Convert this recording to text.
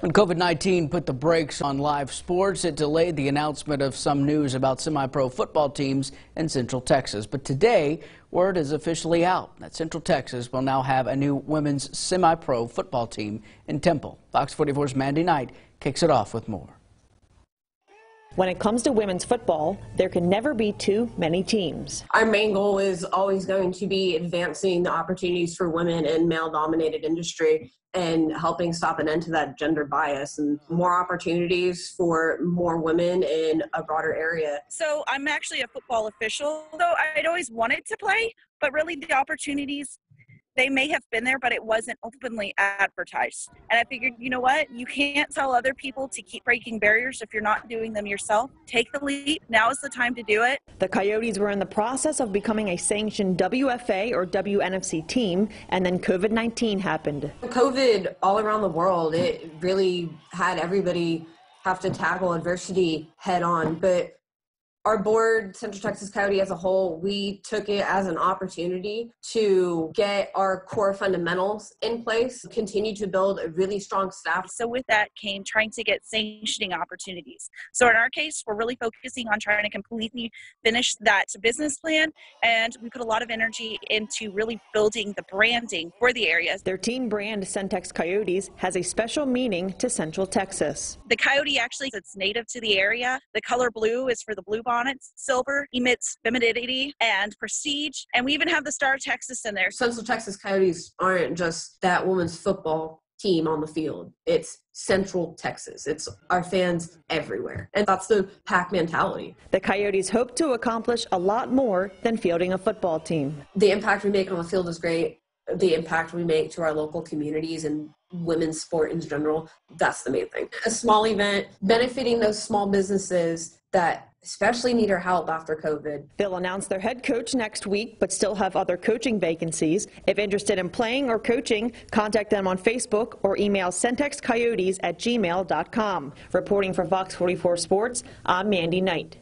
When COVID-19 put the brakes on live sports, it delayed the announcement of some news about semi-pro football teams in Central Texas. But today, word is officially out that Central Texas will now have a new women's semi-pro football team in Temple. Fox 44's Mandy Knight kicks it off with more. When it comes to women's football, there can never be too many teams. Our main goal is always going to be advancing the opportunities for women in male dominated industry and helping stop an end to that gender bias and more opportunities for more women in a broader area. So I'm actually a football official, though I'd always wanted to play, but really the opportunities they may have been there, but it wasn't openly advertised. And I figured, you know what? You can't tell other people to keep breaking barriers if you're not doing them yourself. Take the leap. Now is the time to do it. The Coyotes were in the process of becoming a sanctioned WFA or WNFC team, and then COVID 19 happened. COVID all around the world, it really had everybody have to tackle adversity head on. But our board, Central Texas Coyote as a whole, we took it as an opportunity to get our core fundamentals in place, continue to build a really strong staff. So, with that came trying to get sanctioning opportunities. So, in our case, we're really focusing on trying to completely finish that business plan, and we put a lot of energy into really building the branding for the areas. Their team brand, Centex Coyotes, has a special meaning to Central Texas. The coyote actually is native to the area. The color blue is for the blue bonnets. Silver emits femininity and prestige. And we even have the Star of Texas in there. Central Texas Coyotes aren't just that women's football team on the field. It's Central Texas. It's our fans everywhere. And that's the pack mentality. The Coyotes hope to accomplish a lot more than fielding a football team. The impact we make on the field is great. The impact we make to our local communities and women's sport in general, that's the main thing. A small event benefiting those small businesses that especially need our help after COVID. They'll announce their head coach next week, but still have other coaching vacancies. If interested in playing or coaching, contact them on Facebook or email centexcoyotes at gmail.com. Reporting for Fox 44 Sports, I'm Mandy Knight.